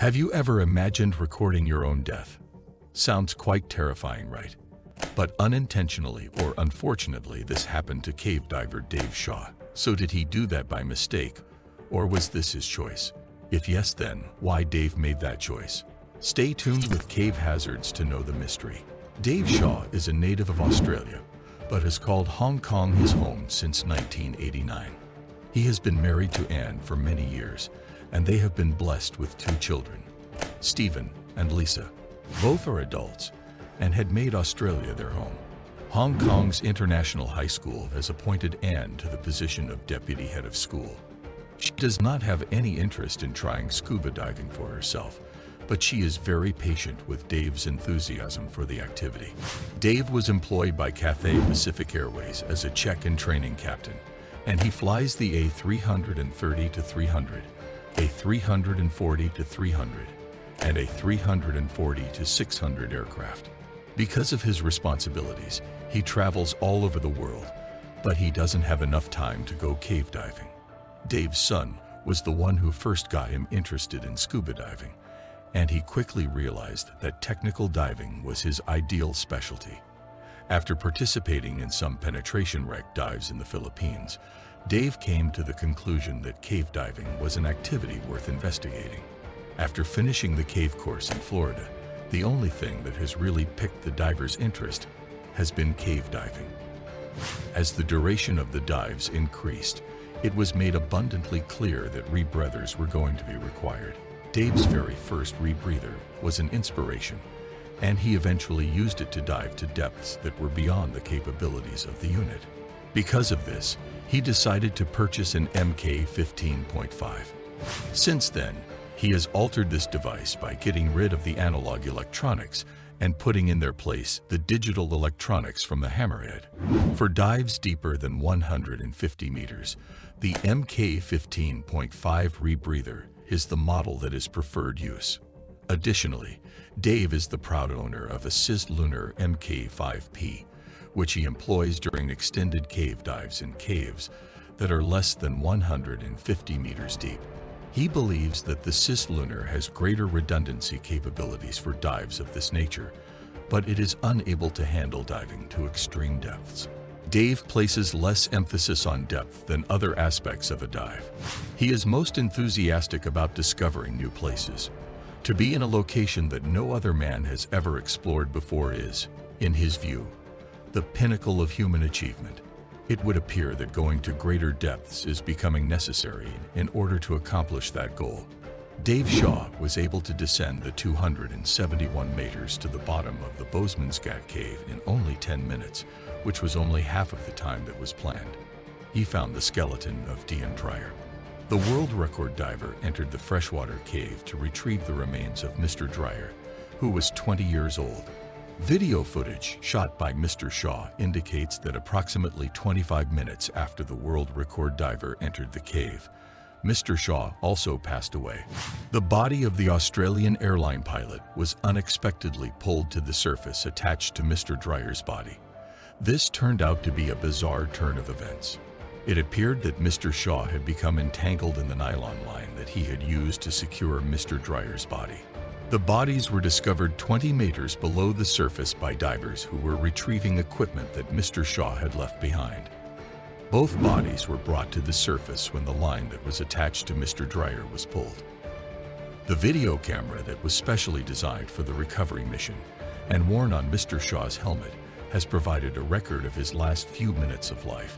Have you ever imagined recording your own death? Sounds quite terrifying, right? But unintentionally or unfortunately, this happened to cave diver Dave Shaw. So did he do that by mistake? Or was this his choice? If yes, then why Dave made that choice? Stay tuned with Cave Hazards to know the mystery. Dave Shaw is a native of Australia, but has called Hong Kong his home since 1989. He has been married to Anne for many years and they have been blessed with two children, Stephen and Lisa. Both are adults and had made Australia their home. Hong Kong's International High School has appointed Anne to the position of deputy head of school. She does not have any interest in trying scuba diving for herself, but she is very patient with Dave's enthusiasm for the activity. Dave was employed by Cathay Pacific Airways as a check-in training captain, and he flies the A330 to 300 a 340 to 300, and a 340 to 600 aircraft. Because of his responsibilities, he travels all over the world, but he doesn't have enough time to go cave diving. Dave's son was the one who first got him interested in scuba diving, and he quickly realized that technical diving was his ideal specialty. After participating in some penetration wreck dives in the Philippines, Dave came to the conclusion that cave diving was an activity worth investigating. After finishing the cave course in Florida, the only thing that has really piqued the diver's interest has been cave diving. As the duration of the dives increased, it was made abundantly clear that rebreathers were going to be required. Dave's very first rebreather was an inspiration, and he eventually used it to dive to depths that were beyond the capabilities of the unit. Because of this, he decided to purchase an MK15.5. Since then, he has altered this device by getting rid of the analog electronics and putting in their place the digital electronics from the Hammerhead. For dives deeper than 150 meters, the MK15.5 rebreather is the model that is preferred use. Additionally, Dave is the proud owner of a CIS Lunar MK5P, which he employs during extended cave dives in caves that are less than 150 meters deep. He believes that the CIS Lunar has greater redundancy capabilities for dives of this nature, but it is unable to handle diving to extreme depths. Dave places less emphasis on depth than other aspects of a dive. He is most enthusiastic about discovering new places. To be in a location that no other man has ever explored before is, in his view, the pinnacle of human achievement. It would appear that going to greater depths is becoming necessary in order to accomplish that goal. Dave Shaw was able to descend the 271 meters to the bottom of the Boesmansgat Cave in only 10 minutes, which was only half of the time that was planned. He found the skeleton of Dean Dreyer. The world record diver entered the freshwater cave to retrieve the remains of Mr. Dreyer, who was 20 years old Video footage shot by Mr. Shaw indicates that approximately 25 minutes after the world record diver entered the cave, Mr. Shaw also passed away. The body of the Australian airline pilot was unexpectedly pulled to the surface attached to Mr. Dreyer's body. This turned out to be a bizarre turn of events. It appeared that Mr. Shaw had become entangled in the nylon line that he had used to secure Mr. Dreyer's body. The bodies were discovered 20 meters below the surface by divers who were retrieving equipment that Mr. Shaw had left behind. Both bodies were brought to the surface when the line that was attached to Mr. Dreyer was pulled. The video camera that was specially designed for the recovery mission and worn on Mr. Shaw's helmet has provided a record of his last few minutes of life,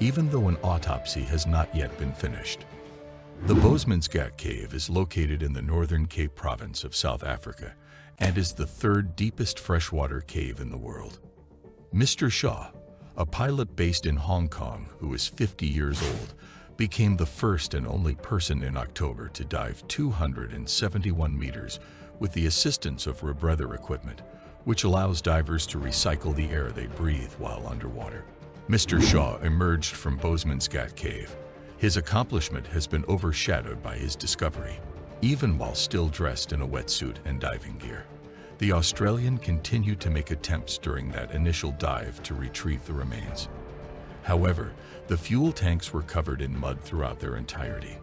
even though an autopsy has not yet been finished. The Boesmansgat Cave is located in the northern Cape Province of South Africa and is the third deepest freshwater cave in the world. Mr. Shaw, a pilot based in Hong Kong who is 50 years old, became the first and only person in October to dive 271 meters with the assistance of rebreather equipment, which allows divers to recycle the air they breathe while underwater. Mr. Shaw emerged from Boesmansgat Cave his accomplishment has been overshadowed by his discovery. Even while still dressed in a wetsuit and diving gear, the Australian continued to make attempts during that initial dive to retrieve the remains. However, the fuel tanks were covered in mud throughout their entirety.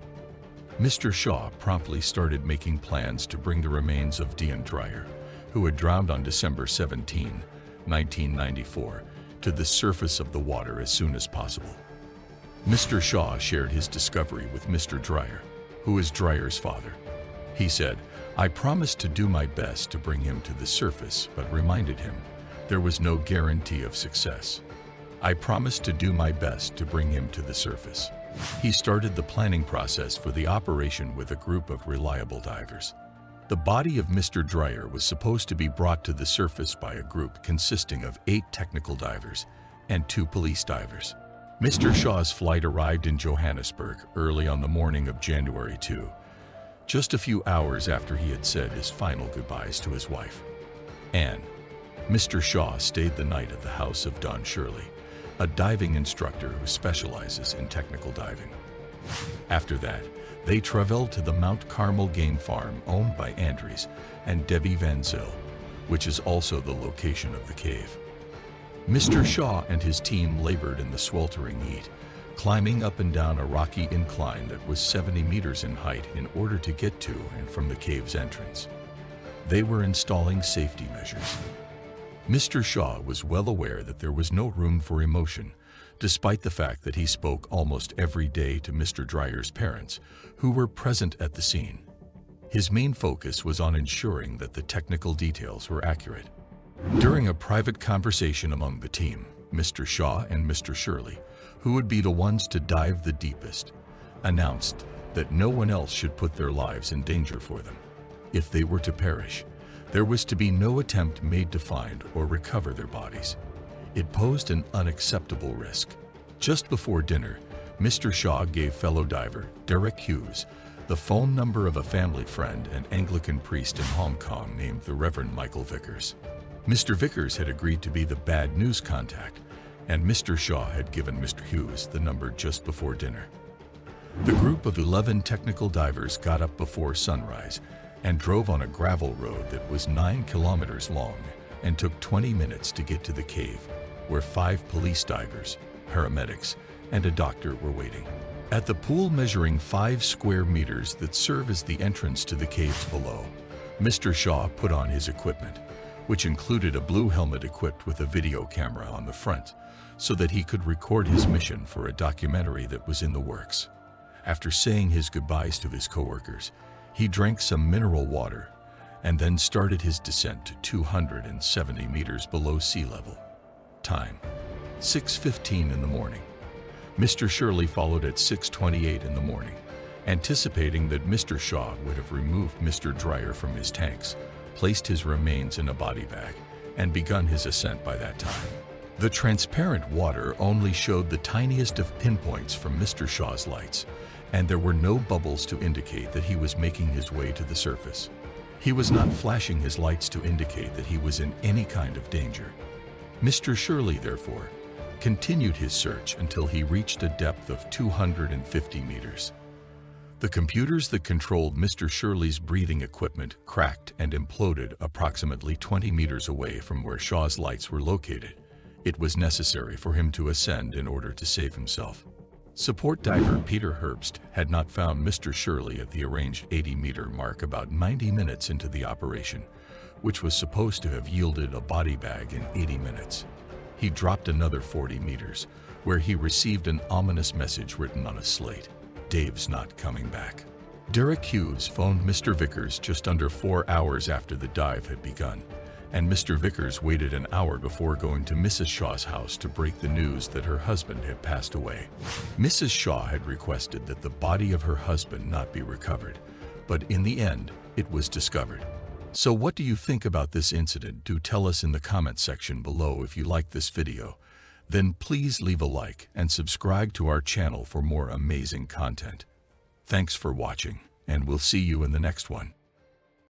Mr. Shaw promptly started making plans to bring the remains of Dean Dreyer, who had drowned on December 17, 1994, to the surface of the water as soon as possible. Mr. Shaw shared his discovery with Mr. Dreyer, who is Dreyer's father. He said, I promised to do my best to bring him to the surface, but reminded him there was no guarantee of success. I promised to do my best to bring him to the surface. He started the planning process for the operation with a group of reliable divers. The body of Mr. Dreyer was supposed to be brought to the surface by a group consisting of eight technical divers and two police divers. Mr. Shaw's flight arrived in Johannesburg early on the morning of January 2, just a few hours after he had said his final goodbyes to his wife. Anne, Mr. Shaw stayed the night at the house of Don Shirley, a diving instructor who specializes in technical diving. After that, they traveled to the Mount Carmel Game Farm owned by Andries and Debbie Van Zyl, which is also the location of the cave. Mr. Shaw and his team labored in the sweltering heat, climbing up and down a rocky incline that was 70 meters in height in order to get to and from the cave's entrance. They were installing safety measures. Mr. Shaw was well aware that there was no room for emotion, despite the fact that he spoke almost every day to Mr. Dreyer's parents, who were present at the scene. His main focus was on ensuring that the technical details were accurate. During a private conversation among the team, Mr. Shaw and Mr. Shirley, who would be the ones to dive the deepest, announced that no one else should put their lives in danger for them. If they were to perish, there was to be no attempt made to find or recover their bodies. It posed an unacceptable risk. Just before dinner, Mr. Shaw gave fellow diver Derek Hughes the phone number of a family friend and Anglican priest in Hong Kong named the Reverend Michael Vickers. Mr. Vickers had agreed to be the bad news contact, and Mr. Shaw had given Mr. Hughes the number just before dinner. The group of 11 technical divers got up before sunrise and drove on a gravel road that was 9 kilometers long and took 20 minutes to get to the cave, where five police divers, paramedics, and a doctor were waiting. At the pool measuring 5 square meters that serve as the entrance to the caves below, Mr. Shaw put on his equipment, which included a blue helmet equipped with a video camera on the front, so that he could record his mission for a documentary that was in the works. After saying his goodbyes to his coworkers, he drank some mineral water and then started his descent to 270 meters below sea level. Time, 6.15 in the morning. Mr. Shirley followed at 6.28 in the morning, anticipating that Mr. Shaw would have removed Mr. Dreyer from his tanks, placed his remains in a body bag, and begun his ascent by that time. The transparent water only showed the tiniest of pinpoints from Mr. Shaw's lights, and there were no bubbles to indicate that he was making his way to the surface. He was not flashing his lights to indicate that he was in any kind of danger. Mr. Shirley, therefore, continued his search until he reached a depth of 250 meters. The computers that controlled Mr. Shirley's breathing equipment cracked and imploded approximately 20 meters away from where Shaw's lights were located. It was necessary for him to ascend in order to save himself. Support diver Peter Herbst had not found Mr. Shirley at the arranged 80-meter mark about 90 minutes into the operation, which was supposed to have yielded a body bag in 80 minutes. He dropped another 40 meters, where he received an ominous message written on a slate. Dave's not coming back. Derek Hughes phoned Mr. Vickers just under four hours after the dive had begun and Mr. Vickers waited an hour before going to Mrs. Shaw's house to break the news that her husband had passed away. Mrs. Shaw had requested that the body of her husband not be recovered, but in the end, it was discovered. So what do you think about this incident? Do tell us in the comment section below if you like this video. Then please leave a like and subscribe to our channel for more amazing content. Thanks for watching, and we'll see you in the next one.